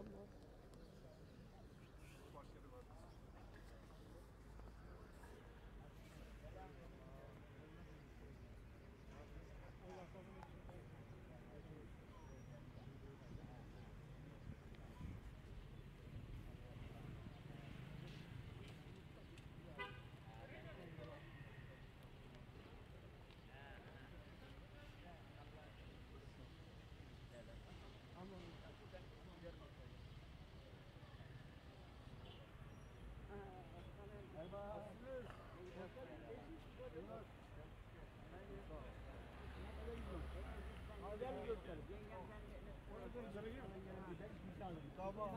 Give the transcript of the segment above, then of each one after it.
one more. Tamam.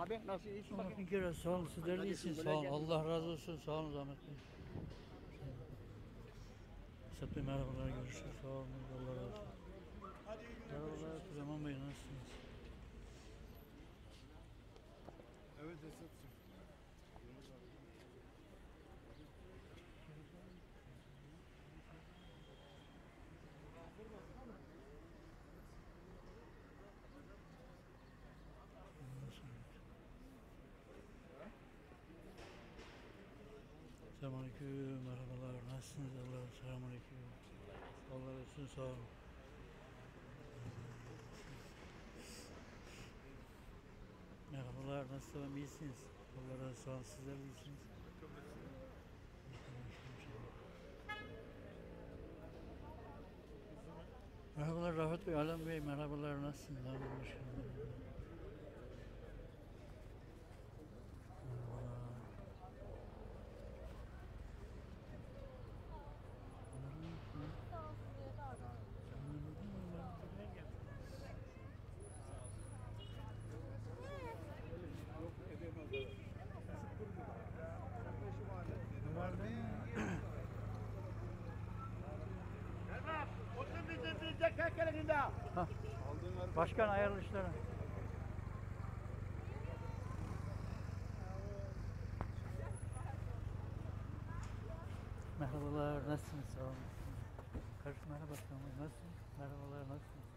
Abi nasıl iyisin sağ olun. Sizler de iyisiniz. Sağ olun. Allah razı olsun. Sağ olun Zahmet Bey. Esat merhabalar. Görüşürüz. Sağ olun. Allah razı olsun. Merhabalar. Süleyman Bey Selamünaleyküm. Merhabalar. Nasılsınız? Allah selamünaleyküm. Allah olsun. Sağ olun. Merhabalar. Nasılsınız? İyisiniz? Allah razı olsun. Sizler iyisiniz. Merhabalar Rafet Bey, Alem Bey, merhabalar, nasılsınız? Merhaba, Başkan hayırlı işler. Merhabalar, nasılsınız? Sağ olun. Karşı merhaba. Nasılsınız? Merhabalar, nasılsınız?